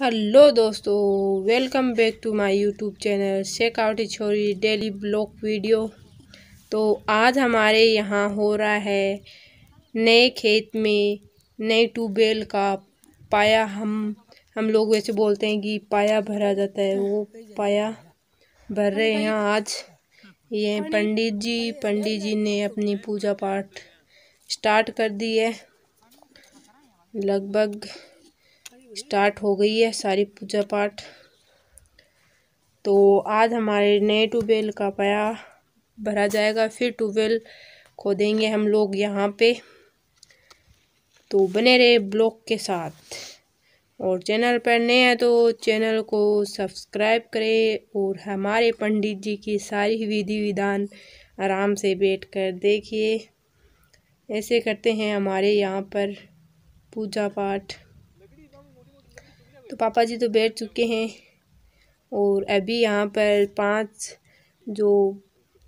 Hello दोस्तों welcome back to my YouTube channel शेकआउटी छोरी daily blog video तो आज हमारे यहाँ हो रहा है नए खेत में नए ट्यूबवेल का पाया हम हम लोग वैसे बोलते हैं कि पाया भरा जाता है, वो पाया भर रहे हैं आज। ये पंडित जी पंडित जी ने अपनी पूजा पाठ स्टार्ट कर दी है। लगभग स्टार्ट हो गई है सारी पूजा पाठ। तो आज हमारे नए ट्यूबवेल का पाया भरा जाएगा, फिर ट्यूबवेल खोदेंगे हम लोग यहाँ पे। तो बने रहे ब्लॉग के साथ। और चैनल पर नए हैं तो चैनल को सब्सक्राइब करें और हमारे पंडित जी की सारी विधि विधान आराम से बैठ कर देखिए। ऐसे करते हैं हमारे यहाँ पर पूजा पाठ। तो पापा जी तो बैठ चुके हैं और अभी यहाँ पर पाँच जो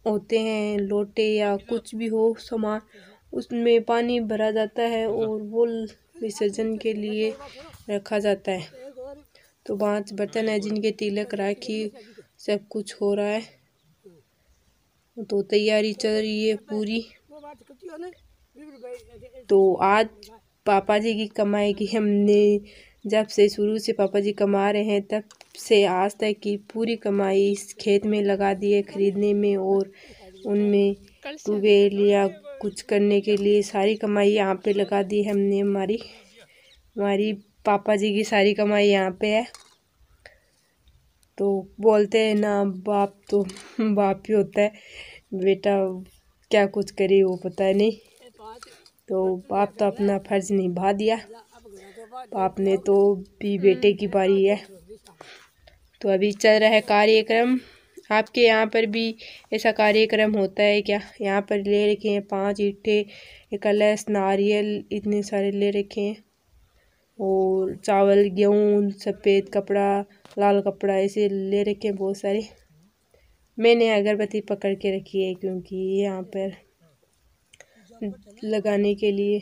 होते हैं, लोटे या कुछ भी हो सामान, उसमें पानी भरा जाता है और वो विसर्जन के लिए रखा जाता है। तो पाँच बर्तन है जिनके तिलक, राखी, सब कुछ हो रहा है। तो तैयारी चल रही है पूरी। तो आज पापा जी की कमाई की हमने जब से शुरू से पापा जी कमा रहे हैं, तब से आज तक की पूरी कमाई इस खेत में लगा दी है, ख़रीदने में और उनमें ट्यूबवेल या कुछ करने के लिए सारी कमाई यहाँ पे लगा दी है हमने। हमारी हमारी पापा जी की सारी कमाई यहाँ पे है। तो बोलते हैं ना, बाप तो बाप ही होता है। बेटा क्या कुछ करे वो पता नहीं। तो बाप तो अपना फ़र्ज़ निभा दिया। आपने तो भी बेटे की पारी है। तो अभी चल रहा है कार्यक्रम। आपके यहाँ पर भी ऐसा कार्यक्रम होता है क्या? यहाँ पर ले रखे हैं पाँच ईटे कलश नारियल इतने सारे ले रखे हैं। और चावल गेहूँ सफ़ेद कपड़ा लाल कपड़ा ऐसे ले रखे हैं बहुत सारे। मैंने अगरबत्ती पकड़ के रखी है क्योंकि यहाँ पर लगाने के लिए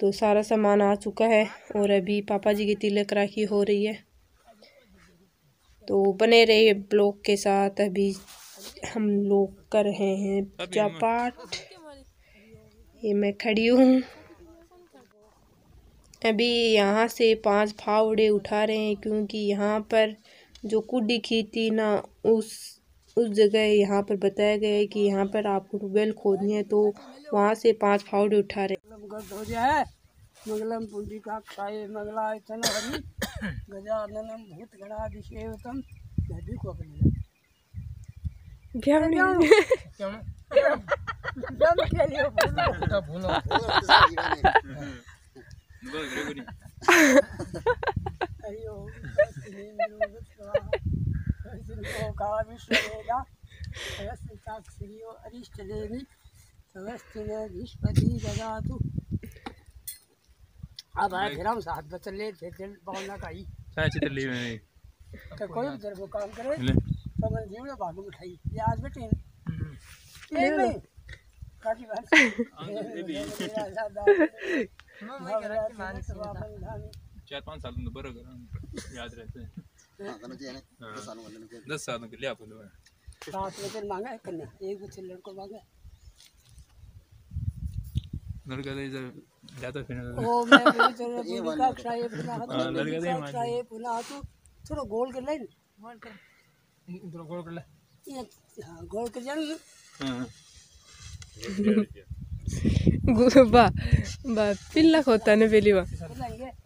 तो सारा सामान आ चुका है और अभी पापा जी की तिलक राखी हो रही है। तो बने रहे ब्लॉक के साथ। अभी हम लोग कर रहे हैं पूजा पाठ ये मैं खड़ी हूँ। अभी यहाँ से पाँच फावड़े उठा रहे हैं क्योंकि यहाँ पर जो कुडी खी थी ना उस उस जगह यहाँ पर बताया गया है कि यहाँ पर आपको ट्यूबवेल खोदनी है तो वहाँ से पाँच फावड़े उठा रहे मंगलम हरि गजाननम भूत नदी को अपने। अयो का विश्वेगा सहस्रताक्षरियो अरिष्ट देवी सहस्त्र अब आया फिर हम साथ बचल ले फिर दिल बोलना काई चाहे चित्र ली मैंने तो कोई भी तेरे काम करे तो मैं भाग में उठाई ये आज बेटे ये नहीं काटी बात चार पाँच साल तो बरं याद रहते हैं दस सालों के लिए आप सात बच्चे मांगा है कन्या एक बच्चे लड़को मांगा लड़का तो इधर जाता फिर। ओ मैं बोली बुढ़ी का खाए पुना हाथ लड़का दे खाए पुना हाथ थोड़ा गोल कर ले गोल कर थोड़ा गोल कर ले ये हाँ गोल कर जान हाँ। बा बा पिल्ला होता है पहली बार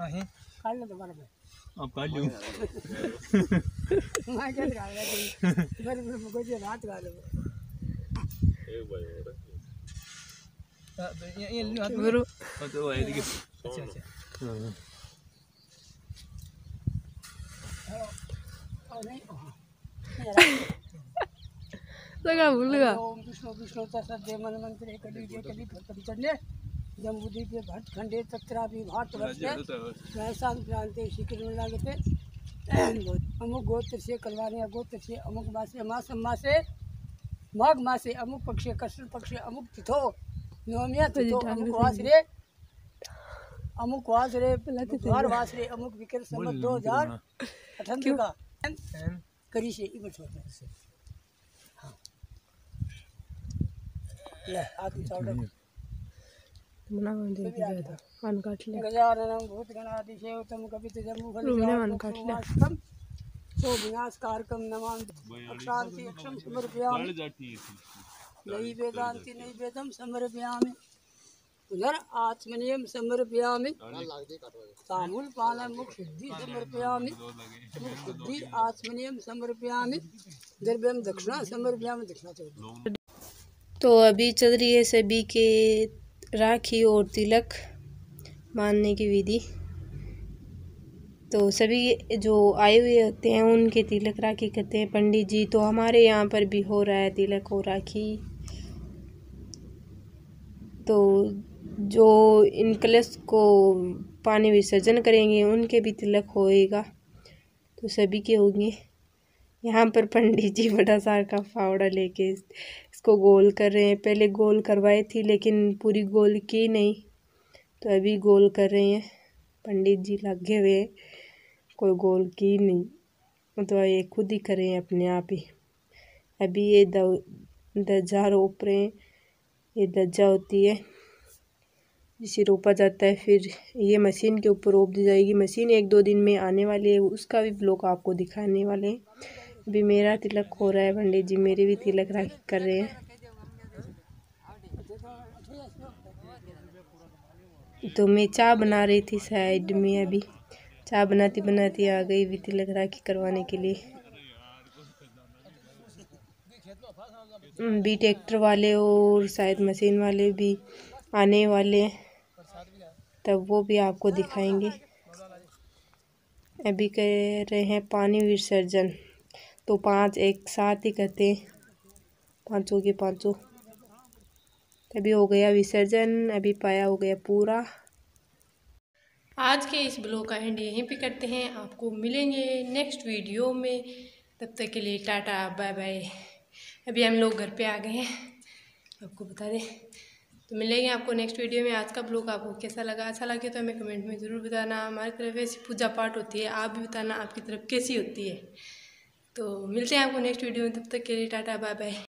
हाँ। काट ले दोबारा अब काट लूँ तो है अच्छा अच्छा लगा भूल लगा ओम विष्णु विष्णु तत्सदे मन मंत्रे कली जे कली फल चढ़ने जम्बुदी पे भट खंडे तत्रा भी भाट वर्षे वैसा क्रांति शिखर में लागते अमुक गोत्र से कलवानिया गोत्र से अमुक मासे मास मासे माघ मासे अमुक पक्षे कृष्ण पक्षे अमुक तिथो नवमिया तिथो अमुक वास रे अमुक वास रे द्वार वास रे अमुक विकर संमत दो हज़ार अठहत्तर का। करी से हाँ। मना वन दे दिया था वन काट ले गजाननं भूतगणाधि सेवतं कपितजम्बू रुमने वन काट ले फलचारुकं सो विनाशकारकं नमामि अक्षान्ति अक्षं समर्पयामि नई वेदांति नई वेदम समर्पयामि पुनर् आत्मनियम समर्पयामि तामूल पान मुख शुद्धि समर्पयामि मुख शुद्धि आत्मनियम समर्पयामि द्रव्यम दक्षिणा समर्पयामि दक्षिणा तो अभी चल रही है सभी के राखी और तिलक मानने की विधि। तो सभी जो आए हुए होते हैं, उनके तिलक राखी करते हैं। पंडित जी तो हमारे यहाँ पर भी हो रहा है तिलक और राखी। तो जो इन कलश को पानी विसर्जन करेंगे, उनके भी तिलक होएगा। तो सभी के होंगे। यहाँ पर पंडित जी बड़ा सार का फावड़ा लेके इसको गोल कर रहे हैं। पहले गोल करवाई थी, लेकिन पूरी गोल की नहीं। तो अभी गोल कर रहे हैं। पंडित जी लगे हुए कोई गोल की नहीं। तो ये खुद ही करें अपने आप ही। अभी ये दज्जा रोप रहे हैं। ये दज्जा होती है। जिसे रोपा जाता है, फिर ये मशीन के ऊपर रोप दी जाएगी। मशीन एक दो दिन में आने वाली है। उसका भी ब्लॉग आपको दिखाने वाले हैं। अभी मेरा तिलक हो रहा है पंडित जी, मेरे भी तिलक राखी कर रहे हैं। तो मैं चाय बना रही थी साइड में अभी। चाय बनाती बनाती आ गई भी तिलक राखी करवाने के लिए। भी ट्रैक्टर वाले और शायद मशीन वाले भी आने वाले तब वो भी आपको दिखाएँगे। अभी कह रहे हैं पानी विसर्जन। तो पाँच एक साथ ही करते हैं। पाँचों के पाँचों। अभी हो गया विसर्जन, अभी पाया हो गया पूरा। आज के इस ब्लॉग का एंड यहीं पे करते हैं। आपको मिलेंगे नेक्स्ट वीडियो में। तब तक के लिए टाटा बाय बाय अभी हम लोग घर पे आ गए हैं। आपको बता दें। तो मिलेंगे आपको नेक्स्ट वीडियो में। आज का ब्लॉग आपको कैसा लगा? अच्छा लगे तो हमें कमेंट में ज़रूर बताना। हमारी तरफ़ ऐसी पूजा पाठ होती है। आप भी बताना आपकी तरफ़ कैसी होती है। तो मिलते हैं आपको नेक्स्ट वीडियो में तब तक के लिए टाटा बाय बाय